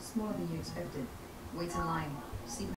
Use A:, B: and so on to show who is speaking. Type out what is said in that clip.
A: Smaller than you expected. Wait in line. See